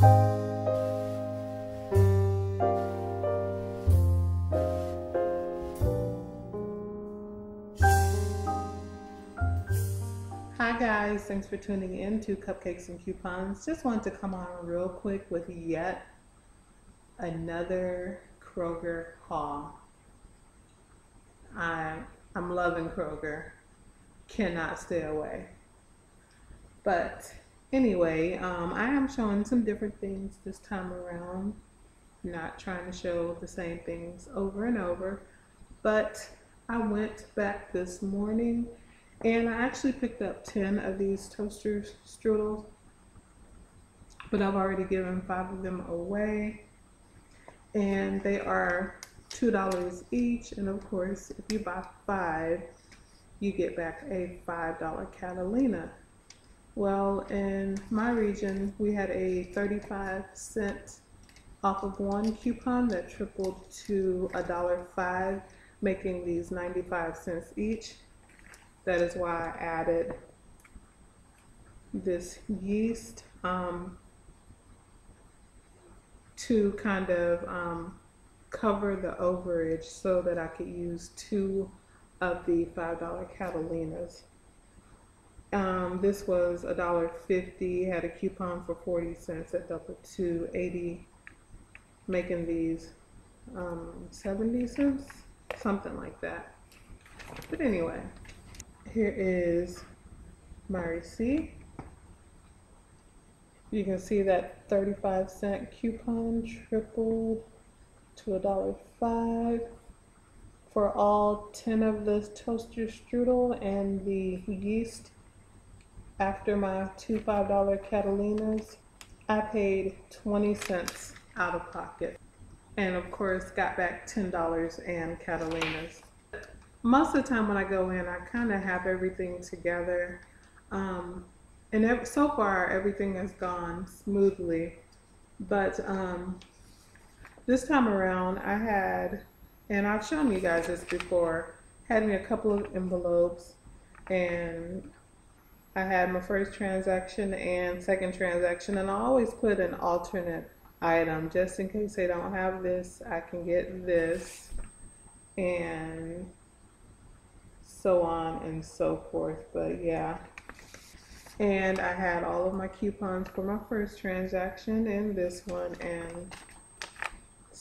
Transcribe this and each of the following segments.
Hi guys, thanks for tuning in to Cupcakes and Coupons. Just wanted to come on real quick with yet another Kroger haul. I, I'm loving Kroger. Cannot stay away. But anyway, um, I am showing some different things this time around. Not trying to show the same things over and over. But I went back this morning and I actually picked up 10 of these toaster strudels, but I've already given five of them away. And they are $2 each. And of course, if you buy five, you get back a $5 Catalina. Well, in my region, we had a 35 cent off of one coupon that tripled to a dollar five, making these 95 cents each. That is why I added this yeast um, to kind of um, cover the overage so that I could use two of the $5 Catalinas. Um, this was a dollar fifty. Had a coupon for 40 cents at double to 80, making these um, 70 cents, something like that. But anyway, here is my receipt. You can see that 35 cent coupon tripled to a dollar five for all 10 of the toaster strudel and the yeast after my two $5 Catalinas. I paid 20 cents out of pocket and of course got back $10 and Catalinas most of the time when I go in, I kind of have everything together. Um, and so far, everything has gone smoothly. But um, this time around, I had, and I've shown you guys this before, had me a couple of envelopes and I had my first transaction and second transaction and I always put an alternate item just in case they don't have this I can get this and so on and so forth. But yeah. And I had all of my coupons for my first transaction and this one and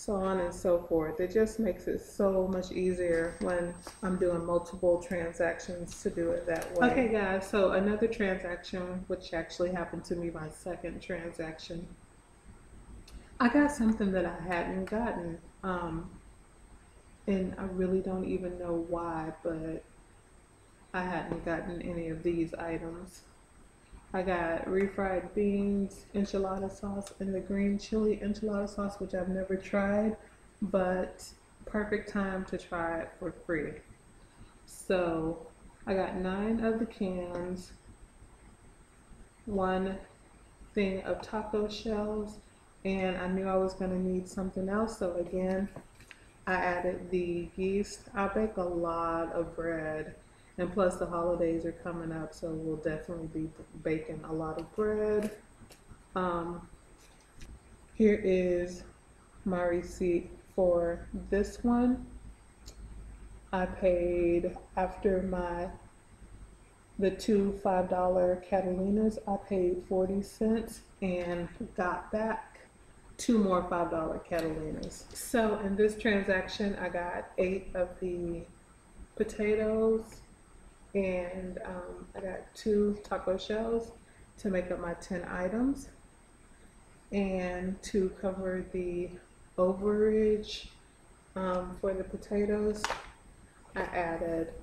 so on and so forth. It just makes it so much easier when I'm doing multiple transactions to do it that way. Okay guys, so another transaction, which actually happened to me my second transaction. I got something that I hadn't gotten. Um, and I really don't even know why, but I hadn't gotten any of these items. I got refried beans, enchilada sauce, and the green chili enchilada sauce, which I've never tried, but perfect time to try it for free. So I got nine of the cans, one thing of taco shells, and I knew I was going to need something else. So again, I added the yeast. I bake a lot of bread and plus the holidays are coming up, so we'll definitely be baking a lot of bread. Um, here is my receipt for this one. I paid after my the two $5 Catalinas, I paid 40 cents and got back two more $5 Catalinas. So in this transaction, I got eight of the potatoes, and um, I got two taco shells to make up my 10 items. And to cover the overage um, for the potatoes I added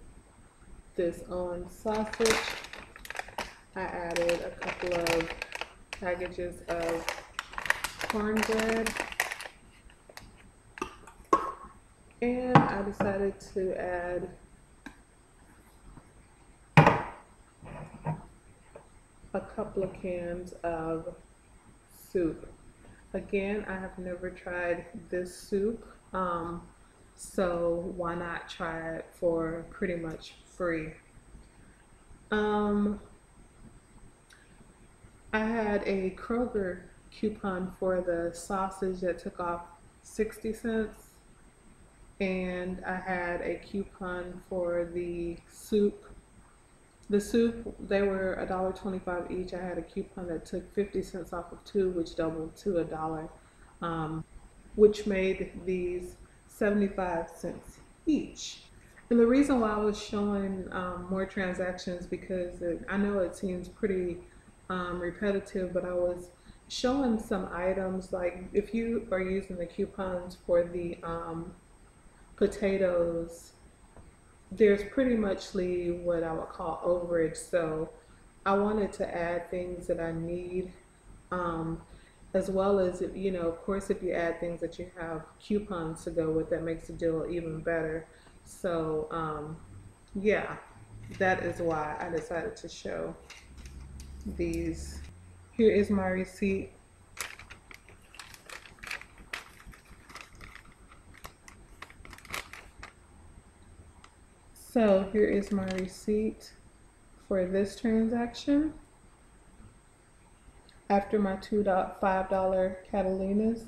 this on sausage. I added a couple of packages of cornbread and I decided to add a couple of cans of soup. Again, I have never tried this soup, um, so why not try it for pretty much free? Um, I had a Kroger coupon for the sausage that took off 60 cents. And I had a coupon for the soup. The soup, they were $1.25 each. I had a coupon that took 50 cents off of two, which doubled to a dollar, um, which made these 75 cents each. And the reason why I was showing um, more transactions because it, I know it seems pretty um, repetitive, but I was showing some items like if you are using the coupons for the um, potatoes, there's pretty muchly what I would call overage. So I wanted to add things that I need, um, as well as you know, of course, if you add things that you have coupons to go with, that makes the deal even better. So um, yeah, that is why I decided to show these. Here is my receipt. So here is my receipt for this transaction. After my two five dollar Catalinas,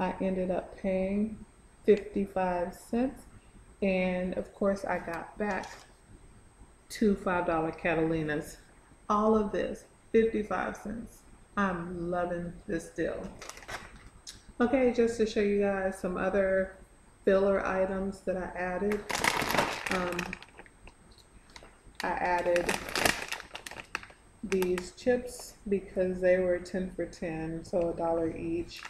I ended up paying 55 cents. And of course I got back two five dollar Catalinas. All of this, 55 cents. I'm loving this deal. Okay, just to show you guys some other filler items that I added. Um, I added these chips because they were 10 for 10, so a dollar each.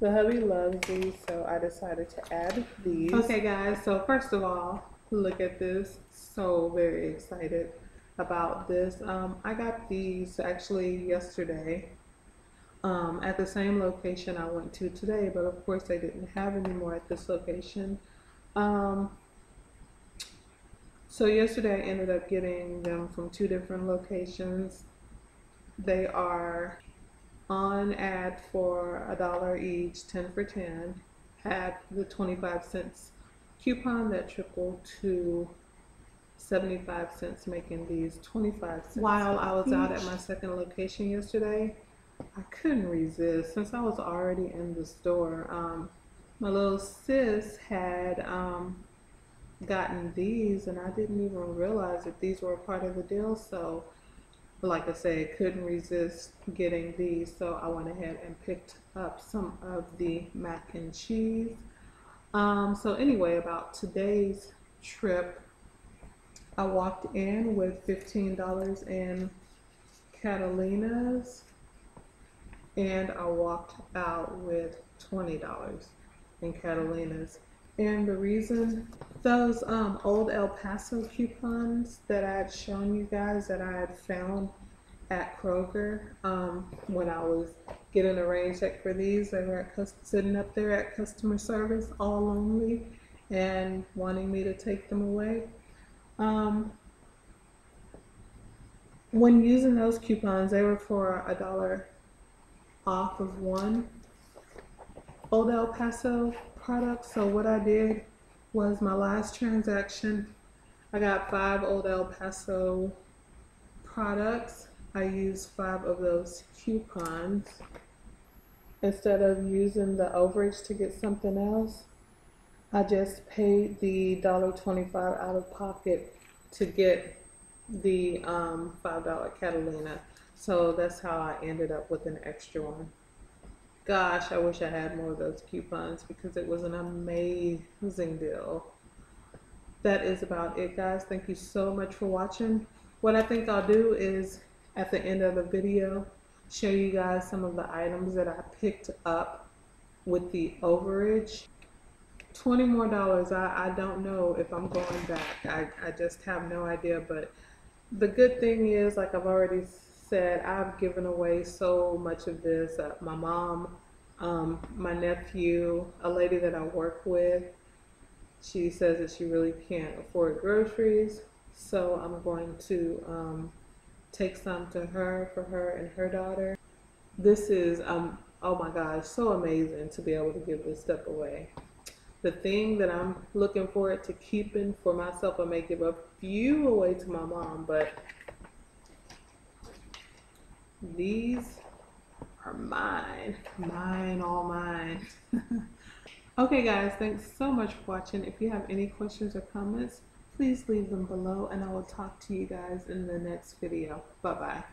The hubby loves these, so I decided to add these. Okay guys, so first of all, look at this. So very excited about this. Um, I got these actually yesterday um, at the same location I went to today, but of course they didn't have any more at this location. Um, so yesterday I ended up getting them from two different locations. They are on ad for a dollar each, 10 for 10. Had the 25 cents coupon that tripled to 75 cents, making these 25 cents. While I was out at my second location yesterday, I couldn't resist since I was already in the store. Um, my little sis had um, gotten these, and I didn't even realize that these were a part of the deal. So, like I said, couldn't resist getting these. So I went ahead and picked up some of the mac and cheese. Um, so anyway, about today's trip, I walked in with $15 in Catalinas and I walked out with $20 in Catalinas. And the reason those um, old El Paso coupons that I had shown you guys that I had found at Kroger um, when I was getting a rain check for these, they were sitting up there at customer service all lonely and wanting me to take them away. Um, when using those coupons, they were for a dollar off of one Old El Paso product. So what I did was my last transaction, I got five Old El Paso products. I used five of those coupons instead of using the overage to get something else. I just paid the $1.25 out of pocket to get the um, $5 Catalina. So that's how I ended up with an extra one. Gosh, I wish I had more of those coupons because it was an amazing deal. That is about it, guys. Thank you so much for watching. What I think I'll do is at the end of the video, show you guys some of the items that I picked up with the overage. 20 more dollars, I, I don't know if I'm going back. I, I just have no idea, but the good thing is, like I've already said, I've given away so much of this. Uh, my mom, um, my nephew, a lady that I work with, she says that she really can't afford groceries. So I'm going to um, take some to her for her and her daughter. This is, um, oh my gosh, so amazing to be able to give this stuff away. The thing that I'm looking forward to keeping for myself, I may give a few away to my mom, but these are mine. Mine, all mine. okay, guys, thanks so much for watching. If you have any questions or comments, please leave them below and I will talk to you guys in the next video. Bye bye.